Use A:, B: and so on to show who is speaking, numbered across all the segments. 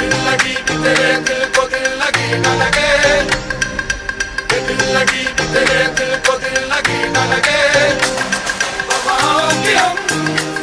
A: दिल लगी कि तेरे दिल को दिल लगी न लगे दिल लगी कि तेरे दिल को दिल लगी न लगे
B: बाबा हम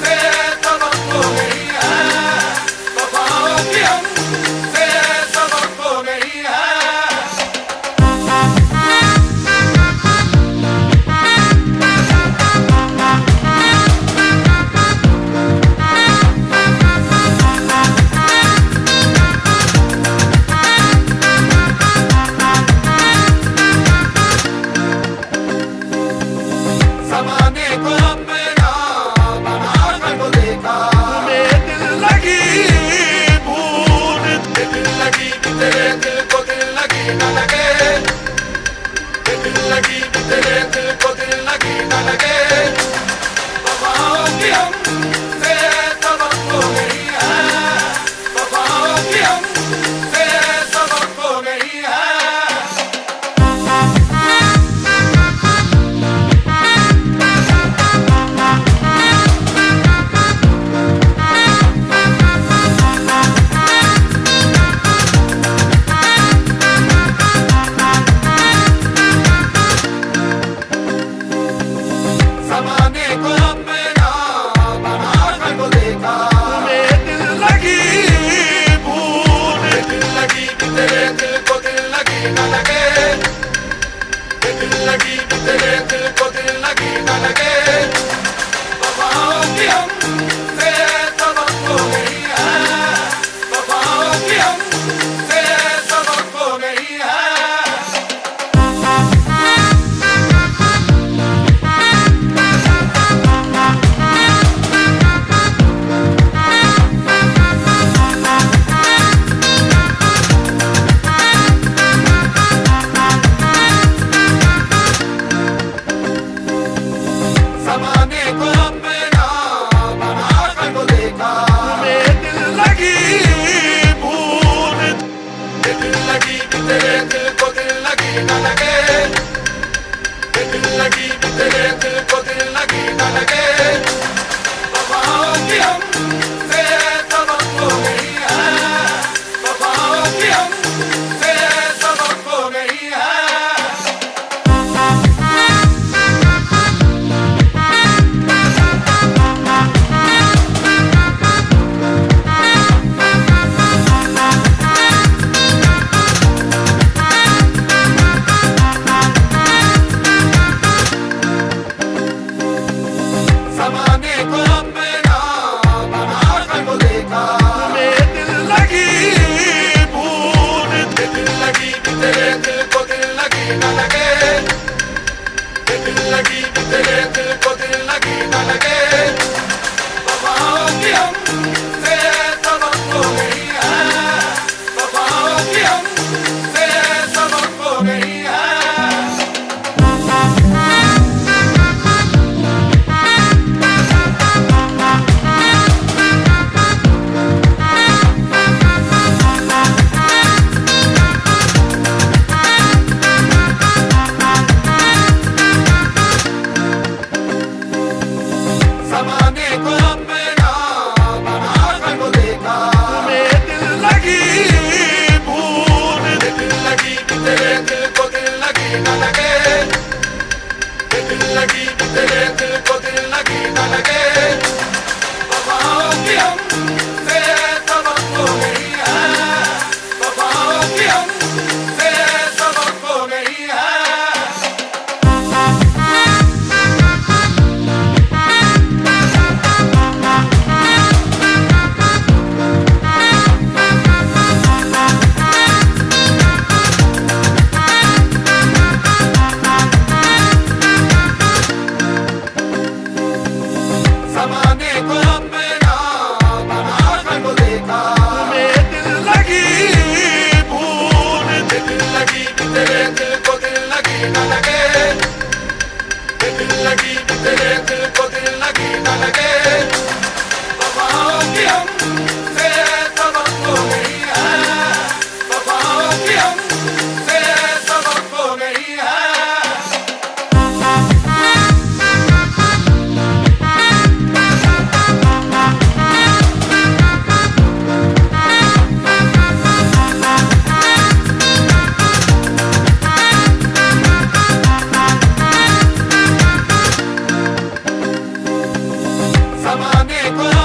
B: लगी
A: कि तेरे दिल को दिल लगी न लगे दिल लगी कि तेरे दिल को दिल लगी न लगे
B: बाबा हम लगी
A: ना लगे दिल लगी दिल को दिल लगी ना लगे Negro.